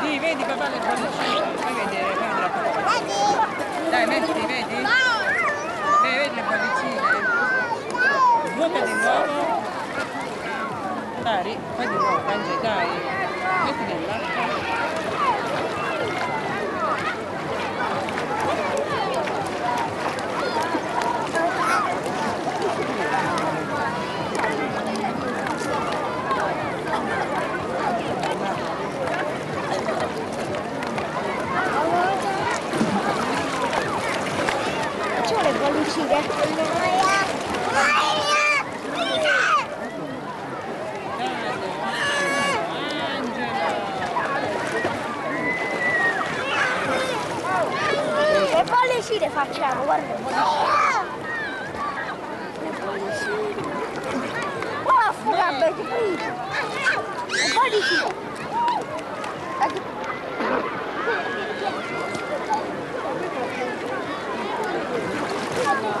Sì, vedi papà le bollicine, fai. Dai, mettiti, vedi? Eh, vedi le bollicine? Svuota di nuovo. Dai, fai di nuovo, Angelo, dai. Metti nell'acqua. Facciamo le bollicine. Facciamo, guarda. Le bollicine. Oh, fuga, qui. Le bollicine.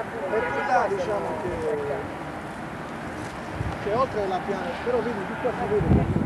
e là diciamo che, che oltre la piana, però vedi tutto a favore.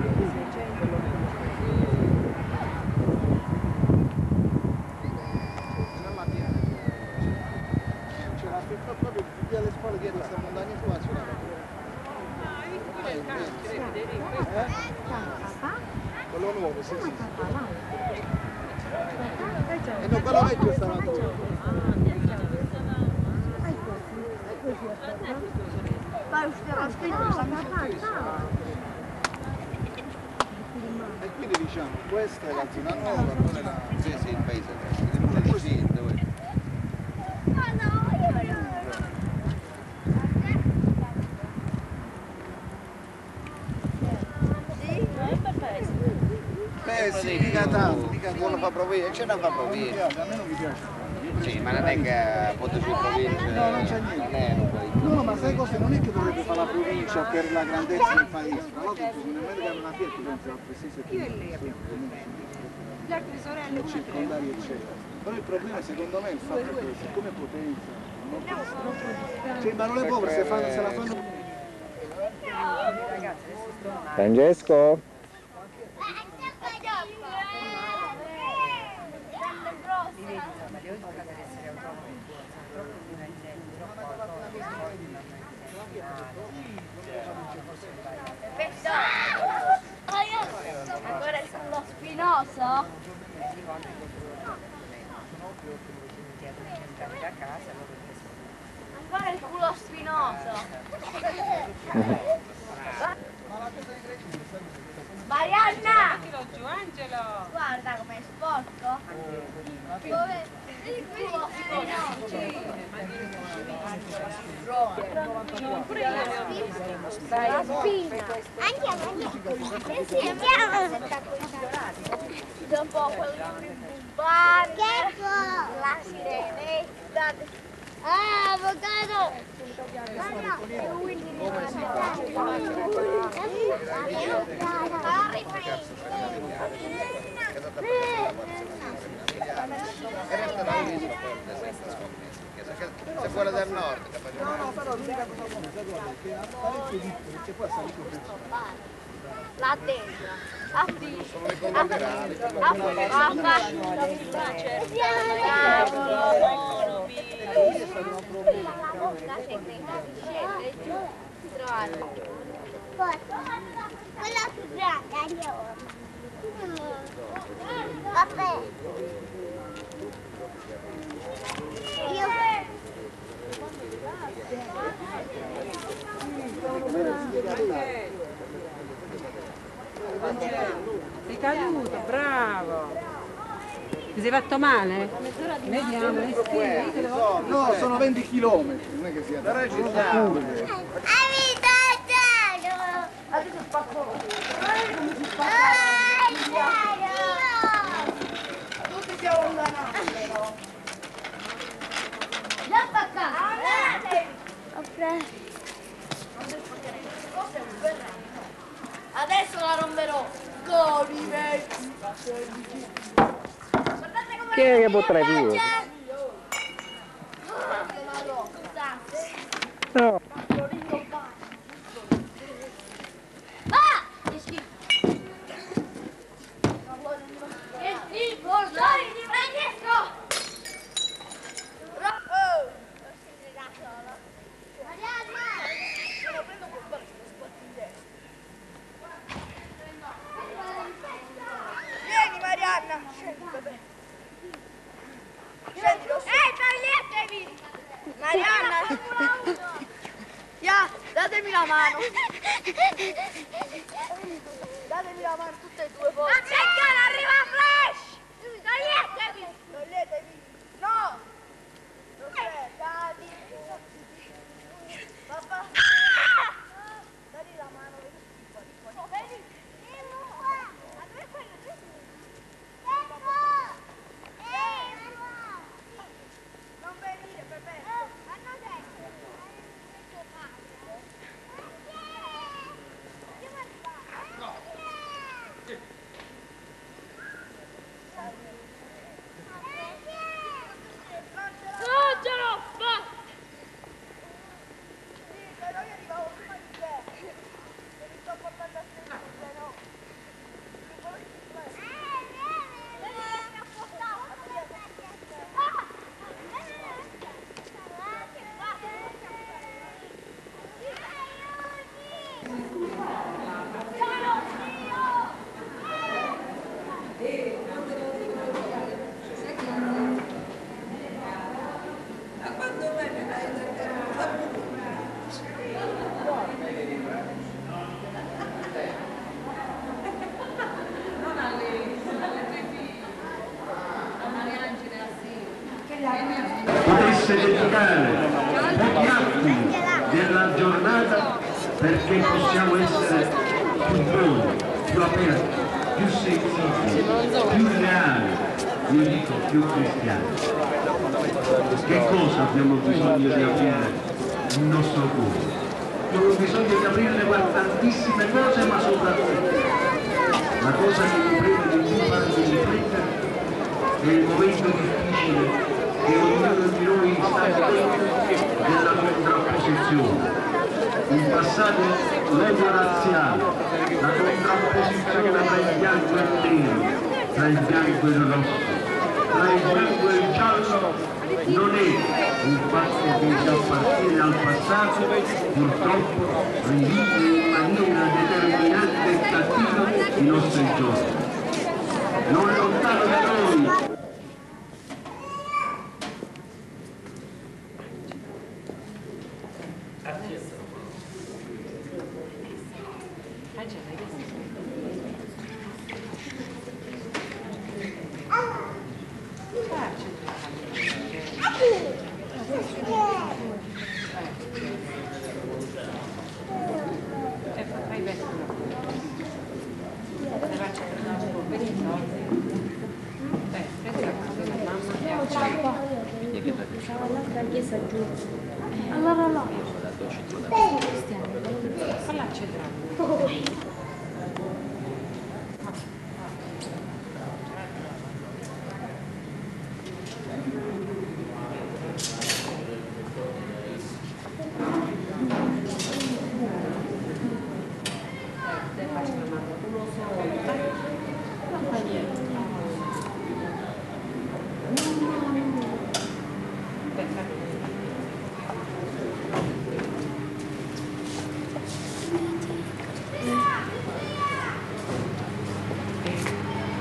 Beh sì, mica tanto, mica tanto. Uno fa provino, c'è una fa provino. A me non mi piace. Sì, ma non è che potete provincia. No, cioè, non c'è niente. Non no, ma sai cosa? Non è che dovrebbe fare la provincia per la grandezza del paese. Ma loro l'altro in America non ha più che pensi altre sei settimane. Io e lei abbiamo le altre sorelle. Circondari eccetera. Però il problema secondo me è il fatto che siccome potenza, non posso. Cioè, ma non le povere se, fanno, se la fanno. Francesco? Educa ad essere autonome, sono troppo indipendenti, troppo autonome, Ancora sullo spinoso? Ancora il culo spinoso. Marianna! Guarda com'è sporco. Dove? Andiamo. Dopo quel bubane, la sirenetta. Ah, avvocato! Guarda, E restano all'isola poi senza scommesse. perché Se quella del nord, No, no, però l'unica cosa buona, che ha parecchie vittime, perché poi prezzo. La destra. A sono le collaterali. A di. Quella più grande, andiamo. Vabbè. Io... Sei caduto, bravo! Ti sei fatto male? Vediamo, respira. No, sono 20 km, non è che sia da Adesso spacco. Tutti Adesso la romperò con i vecchi. Che potrà più? No. Ah! Che schifo! Che schifo! Dai, ti Francesco! Oh! Marianna! Lo prendo col braccio, lo sbatto in testa. Vieni Marianna! Scendi, bebè. Scendi, lo Ehi, toglietevi! Marianna! Ya, datemi la mano! Datemi la mano tutte e due volte. Attenzione, arriva Flash! Toglietevi! Toglietevi! No! Non c'è, dati! Papà! Dati la mano, vedi qua, di qua, di qua. Vedi? Ma dove fai? Non venire, Pepe! Hanno detto! Tuo padre! Andiamo arrivare! Non ce l'ho fatta! Sì, però io arrivavo prima di te. Te li sto portando a strisce, no? potesse dedicare pochi attimi della giornata perché possiamo essere più buoni, più aperti, più sensibili, più reali, io dico più cristiani. Che cosa abbiamo bisogno di aprire il nostro cuore? Abbiamo bisogno di aprirle tantissime cose, ma soprattutto la cosa che mi preme di più farvi riflettere è il momento difficile che ognuno di noi sta vivendo della contrapposizione. In passato l'odio razziale, la contrapposizione tra il bianco e il nero, tra il bianco e il rosso, tra il bianco e il giallo non è un fatto che ci appartiene al passato, purtroppo rivive in maniera determinante e cattiva i nostri giorni. Non lontano da noi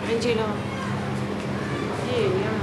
Regina. Yeah, yeah.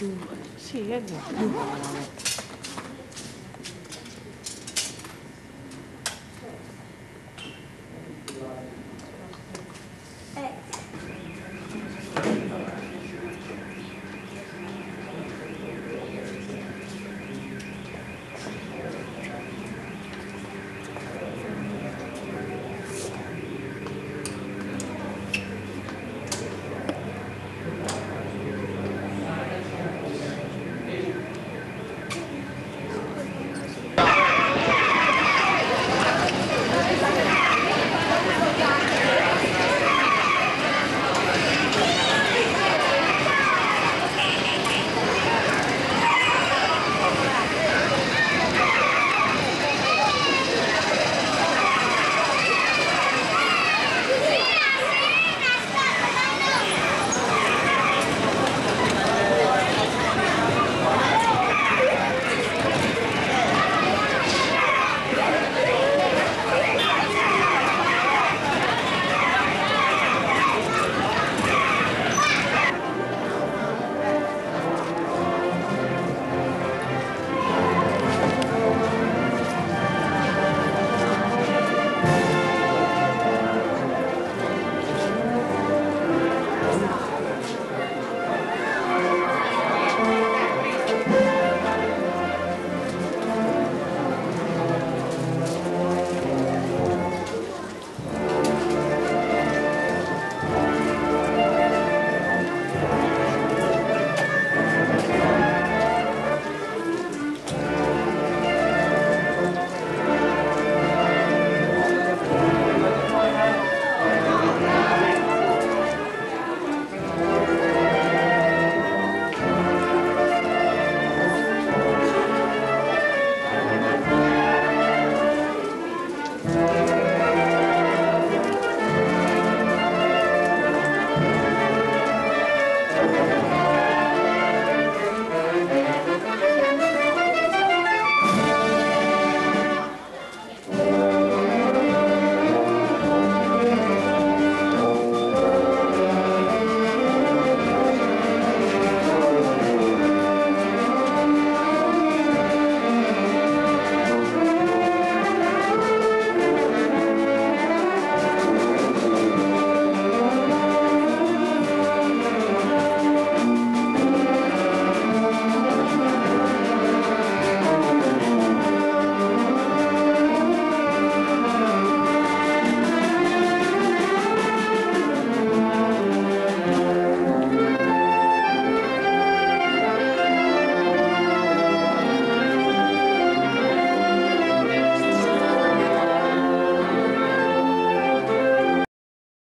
Io metto